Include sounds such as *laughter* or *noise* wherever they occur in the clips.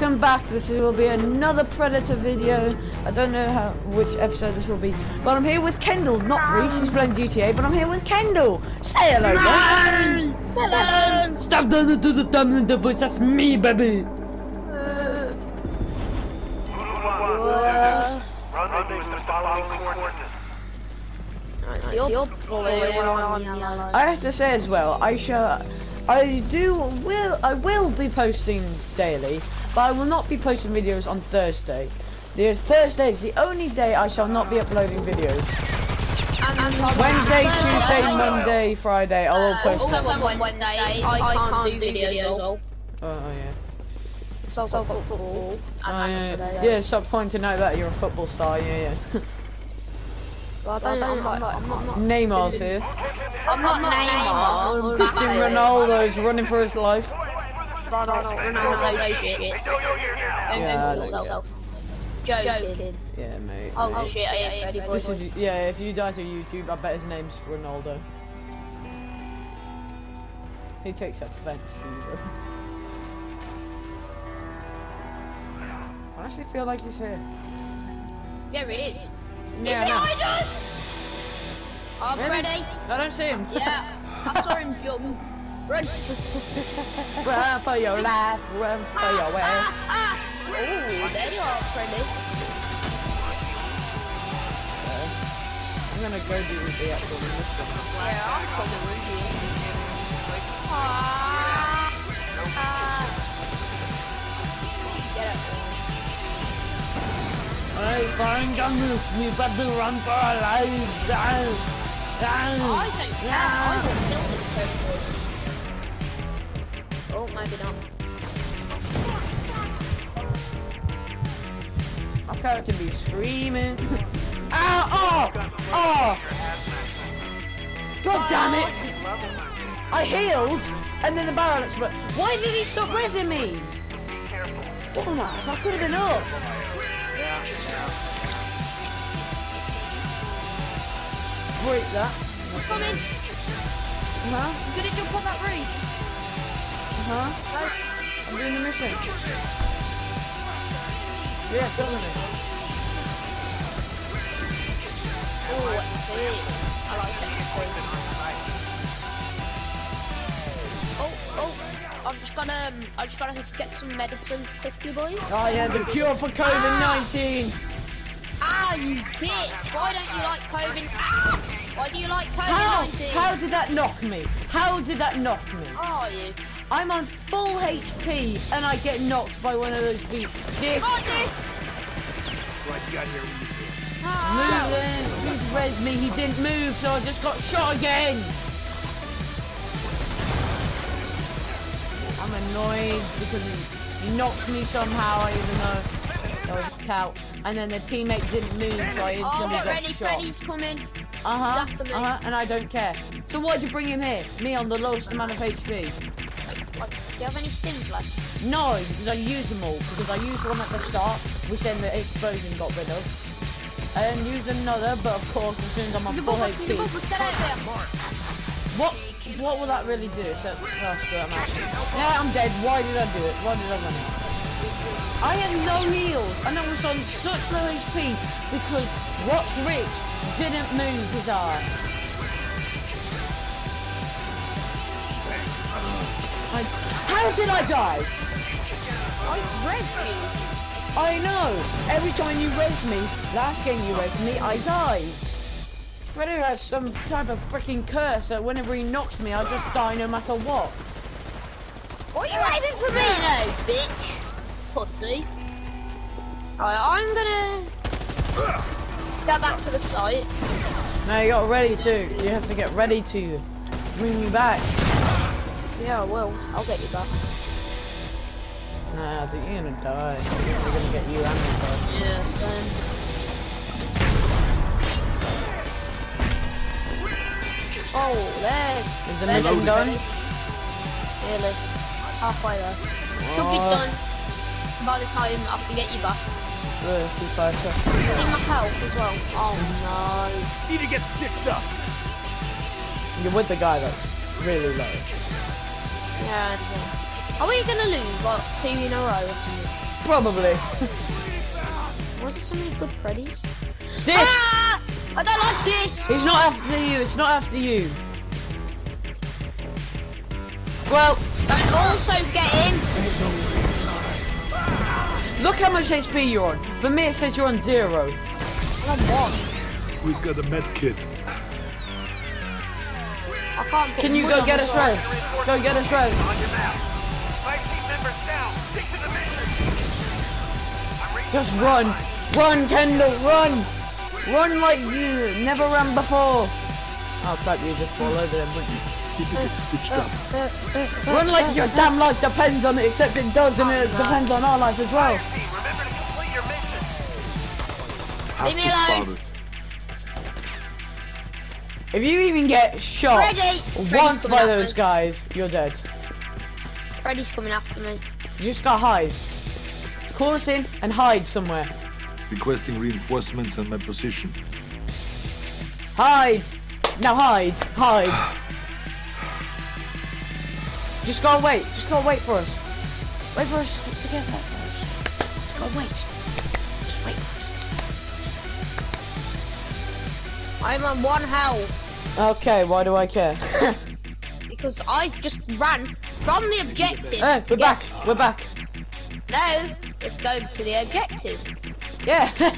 welcome back. This is, will be another Predator video. I don't know how which episode this will be, but I'm here with Kendall, not Reese. He's playing GTA, but I'm here with Kendall. Say hello, man. Hello. Stop doing the do the thumb and the voice. That's me, baby. I have to say as well, I shall, I do will, I will be posting daily, but I will not be posting videos on Thursday. The Thursday is the only day I shall not be uploading videos. Wednesday, Tuesday, Monday, Friday, I will post. Also on Wednesdays, I can't do videos. Oh, oh yeah. So football and Oh, yeah. Yeah, stop pointing out that you're a football star. Yeah, yeah. *laughs* Well, I don't, I'm, not, I'm not. Neymar's here. I'm not Neymar. Cristiano Ronaldo's running for his life. Ronaldo, Ronaldo shit. Don't Yeah, I go know. yourself. Joking. Yeah, mate. Oh mate. Oh, shit, I ain't ready, boy. This is yeah. If you die to YouTube, I bet his name's Ronaldo. He takes offense to you, bro. I honestly feel like he's here. Yeah, it is. Yeah, He's no. behind us! I'm Really? ready. I don't see him. Yeah, I saw him jump. Run. *laughs* run for your life, run for your ass. Ah, ah. Ooh, there you are, Freddy. I'm gonna go do the actual mission. Yeah, I'm coming with you. Ah, ah. Hey, find guns, we better run for our lives. Ah, ah. I don't care. I will kill this predator. Oh, maybe not. My character be screaming. Ow! Oh! Oh! God damn it! I healed, and then the barrel exploded. Why did he stop resing me? Dumbass, I could have been up. Break that. He's coming. Huh? He's gonna jump on that roof. Huh? No. I'm doing the mission. Yeah, it. Oh, XP. I like XP. Oh, oh. I'm just gonna, um, I just gotta get some medicine quickly, boys. Oh yeah, the cure for COVID-19. Ah, you bitch! Why don't you like COVID? Ah! Why do you like How? COVID-19? How did that knock me? How did that knock me? are you? I'm on full HP and I get knocked by one of those beats. This Oh, this! move in. He's res me. He didn't move, so I just got shot again. I'm annoyed because he, he knocked me somehow, even though that was a cow. And then the teammate didn't move, so I Oh, get got ready, shot. Freddy's coming. Uh huh. He's after me. Uh huh. And I don't care. So why'd you bring him here? Me on the lowest amount of HP. Like, do you have any stims left? No, because I used them all. Because I used one at the start, which then the explosion got rid of. Then used another, but of course, as soon as I'm on full above us, he's HP. above us, get out there! What? What will that really do? So, oh, screw I'm out. Yeah, I'm dead. Why did I do it? Why did I run it? I had no heals, and I was on such low HP because Watch Rich didn't move his ass. I, how did I die? I read you. I know. Every time you res me, last game you res me, I died. Freddy has some type of freaking curse that whenever he knocks me, I just die no matter what. What are you aiming for me now, bitch? Pussy. Alright, I'm gonna go back to the site. No, you got ready to. You have to get ready to bring me back. Yeah, I will. I'll get you back. Nah, I think you're gonna die. We're gonna get you and me back. Yeah, same. Oh, there's. Is the mission done? Nearly. Halfway there. Should be Oh. done by the time I can get you back. Uh, Foo Fighter. See my health as well. Oh no. Need to get stitched up. You're with the guy that's really low. no. Yeah. yeah. Are we gonna lose like two in a row or something? Probably. Was there so many good Freddy's? This! Ah! I don't like this! It's not after you, it's not after you. Well, Don't also get him! Look how much HP you're on. For me, it says you're on zero. I'm on one. Who's got a med kit? I can't put Can you wood go get the us floor. res? Go get us res. On your map. Five team members down. Stick to the mission. I'm reaching Just run. Run, Kendall, run! Run like you never ran before. Oh crap, you just fall over them, wouldn't you? Keep stitched up. Run like your damn life depends on it, except it does and it depends on our life as well. Fire team, remember to complete your mission. Hostile me alone. If you even get shot Freddy! Once by those guys, you're dead. Freddy's coming after me. You just gotta hide. Just call us in and hide somewhere. Requesting reinforcements on my position. Hide! Now hide! Hide! *sighs* Just gotta wait. Just gotta wait for us. Wait for us to, to get first. Just gotta wait. Just, wait for I'm on one health. Okay, why do I care? *laughs* because I just ran from the objective. hey, we're get- back. We're back. No, let's go to the objective. Yeah. *laughs*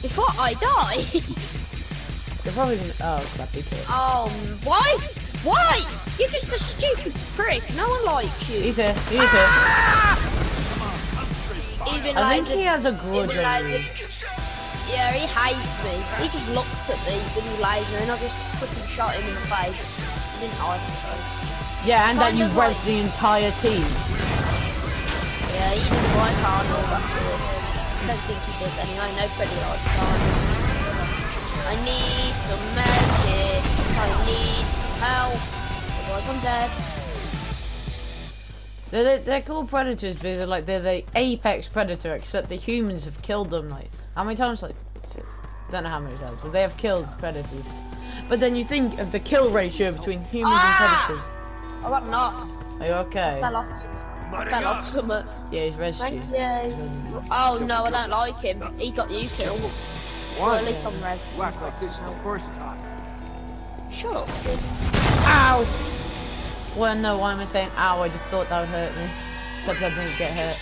Before I die. *laughs* They're probably gonna. Oh crap, he's here. um, why? Why? You're just a stupid prick. No one likes you. He's here. He's here. Ah! He's been I think he has a grudge on me. Yeah, he hates me. He just looked at me with his laser and I just fucking shot him in the face. He didn't though. Yeah, and that you res like- the entire team. Yeah, he didn't like Arnold after this. I don't think he does anyway. Freddy likes Arnold. I need some medkits. I need some help. Otherwise I'm dead. They're, they're, they're called predators because they're like they're the apex predator, except the humans have killed them. Like how many times? Like si- don't know how many times. So they have killed predators. But then you think of the kill ratio between humans Ah! and predators. I got knocked. Are you okay? Fell off. Fell off something. Yeah, he's rescued. Thank you. Oh no, I don't like him. He got you killed. Well, at least I'm red. Act like this is the first. Shut up, kid. Ow! Well, no, why am I saying ow? I just thought that would hurt me. Except I didn't get hurt.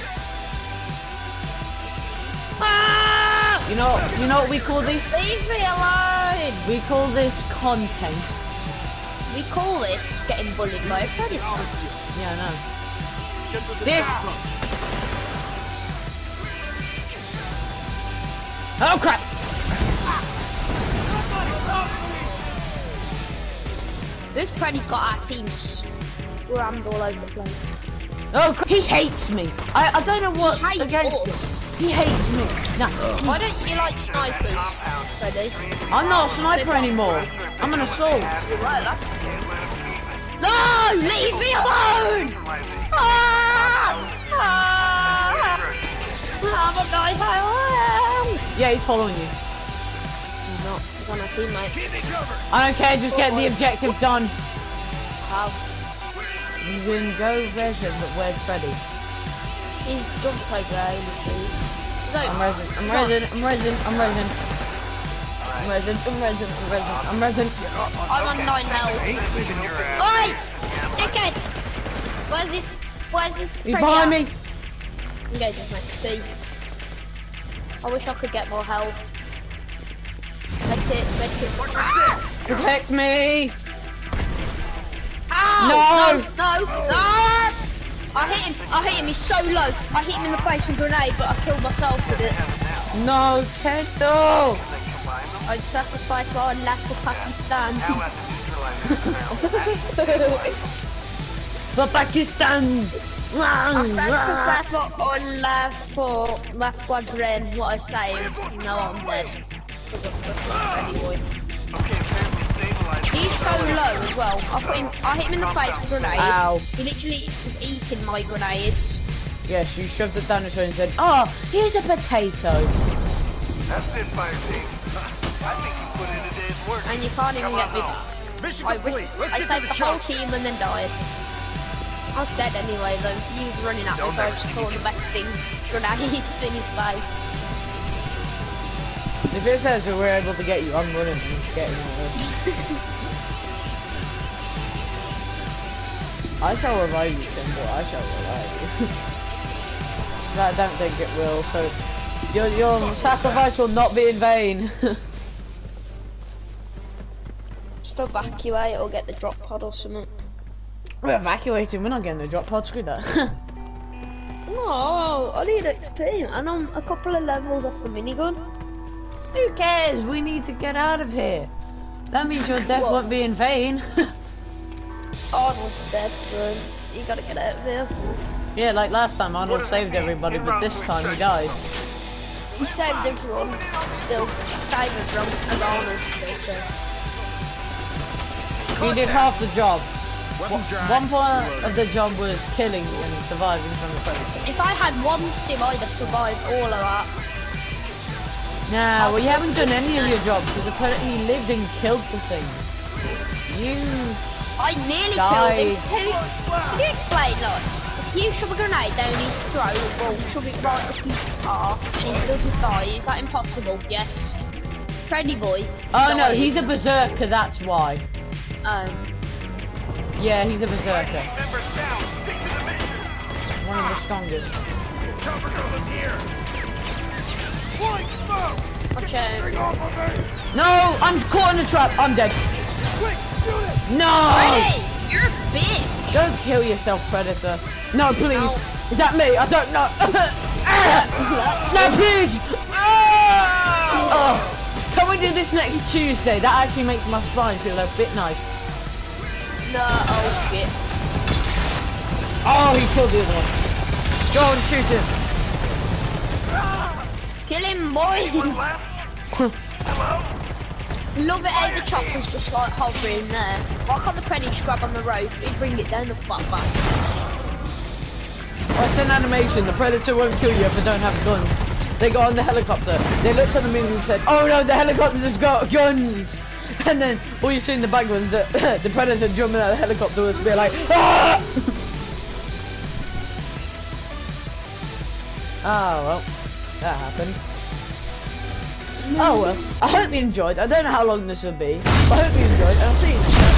Ah! You know, you know what we call this? Leave me alone. We call this content. We call this getting bullied by a predator. Yeah, I know. Get to the This. top. Oh crap! This Preddy's got our team scrammed all over the place. Oh, he hates me. I, I don't know what he hates against us. him. He hates me. No, Why don't you like snipers, Freddy? I'm not a sniper anymore. I'm an assault. Right, that's... No! Leave me alone! Ah! Ah! I'm a nice island! Yeah, he's following you. He's not. He's on our teammate. Keep me covered. I don't care. Just get the objective done. You can go res him, but where's Freddy? He's jumped over there in the trees. He's over. I'm resin. I'm resin. I'm resin. I'm resin. I'm resin. I'm resin. I'm resin. I'm resin. I'm on nine health. Ain't leaving your ass. Oi! Dickhead! Where's this? Where's this? He's Freddy behind at? me. I'm getting some XP. I wish I could get more health. Medkits, medkits. Ah! Protect me. Ow! No! No! No! No! I hit him! I hit him! He's so low! I hit him in the face with a grenade, but I killed myself with it. No, Kendall. I'd sacrifice my life for Pakistan. Now have to neutralize the *laughs* For Pakistan. I sacrificed my own life for my squadron, what I saved. Now I'm dead. Because of the Freddy boy. Okay. He's so low as well. I put him, I hit him in the face with a grenade. Ow. He literally was eating my grenades. Yes, you shoved it down his throat and said, "Oh, here's a potato." That's it, fire team. *laughs* I think you put in a day's work. And you can't even get me home. Mission I, complete. Let's I get saved the the whole team and then died. I was dead anyway though. He was running at me, so I just thought the best thing. Grenades in his face. If it says we were able to get you, I'm running and getting. I shall revive you, Kimbo. I shall revive you. no, I don't think it will, so your your sacrifice will not be in vain. Just evacuate or get the drop pod or something. we're evacuating, we're not getting the drop pod, screw that. *laughs* No, I need XP and I'm a couple of levels off the minigun. Who cares? We need to get out of here. That means your death What? won't be in vain. *laughs* Arnold's dead, so you gotta get out of here. yeah, like last time Arnold saved everybody, but this time he died. He saved everyone, still. Saved everyone as Arnold still, so. He did half the job. One part of the job was killing and surviving from the predator. If I had one stim, I'd have survived all of that. Nah, well you haven't done any of your jobs because the predator he lived and killed the thing. You I nearly Died. killed him. Can, can you explain, like, if you shove a grenade down his throat, well, shove it right up his ass, and he doesn't die, is that impossible? Yes. Freddy boy. Oh no, he's a berserker, that's why. Um, Yeah, he's a berserker. Team members down. Stick to the mission. One of the strongest. No, I'm caught in a trap. I'm dead. Quick, shoot it. No! Freddy, you're a bitch. Don't kill yourself, Predator. No, please. Is that me? I don't know. Ah! *laughs* no, please. Ah! Oh. Can we do this next Tuesday? That actually makes my spine feel a bit nice. no, oh shit. Oh, he killed the other one. Go and shoot him. Kill him, boy. Love it how the chopper's just like hovering there. Why can't the Predator grab on the rope? He'd bring it down the flat bastard. Oh, it's an animation. The Predator won't kill you if they don't have guns. They got on the helicopter. They looked at the movie and said, "Oh no, the helicopter's got guns." And then all you see in the background is that *laughs* the Predator jumping out of the helicopter was be like, *laughs* "Ah!" oh *laughs* well, that happened. Oh well, I hope you enjoyed. I don't know how long this will be, but I hope you enjoyed. and I'll see you next time.